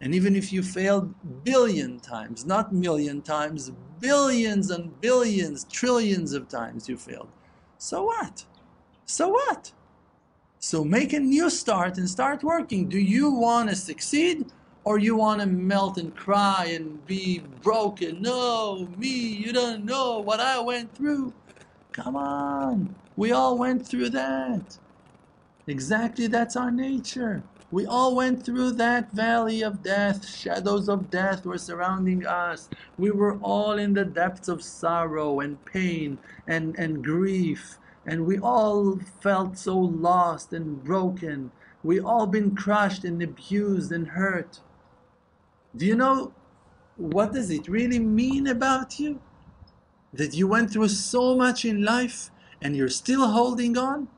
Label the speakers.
Speaker 1: And even if you failed billion times, not million times, billions and billions, trillions of times you failed. So what? So what? So make a new start and start working. Do you want to succeed or you want to melt and cry and be broken? No, me, you don't know what I went through. Come on, we all went through that. Exactly, that's our nature. We all went through that valley of death. Shadows of death were surrounding us. We were all in the depths of sorrow and pain and, and grief. And we all felt so lost and broken. We all been crushed and abused and hurt. Do you know what does it really mean about you? That you went through so much in life and you're still holding on?